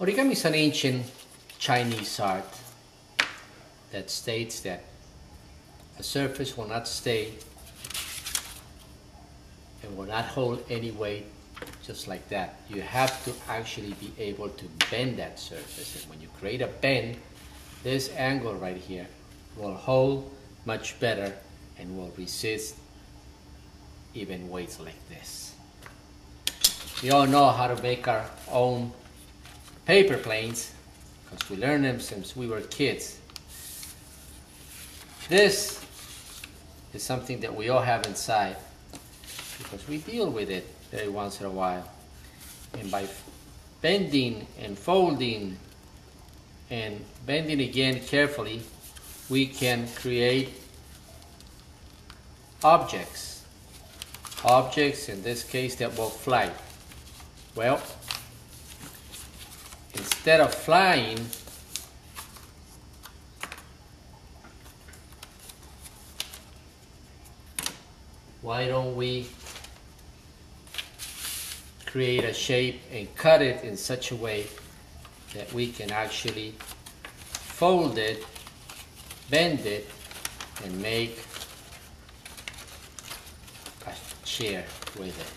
Origami is an ancient Chinese art that states that a surface will not stay and will not hold any weight just like that. You have to actually be able to bend that surface. And when you create a bend, this angle right here will hold much better and will resist even weights like this. We all know how to make our own paper planes because we learned them since we were kids. This is something that we all have inside because we deal with it every once in a while. And by bending and folding and bending again carefully, we can create objects. Objects, in this case, that will fly. Well, instead of flying, why don't we create a shape and cut it in such a way that we can actually fold it, bend it, and make a chair with it.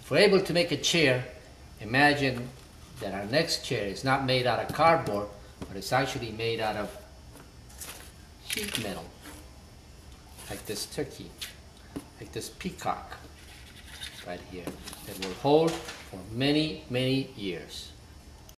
If we're able to make a chair, imagine that our next chair is not made out of cardboard, but it's actually made out of sheet metal, like this turkey, like this peacock right here, that will hold for many, many years.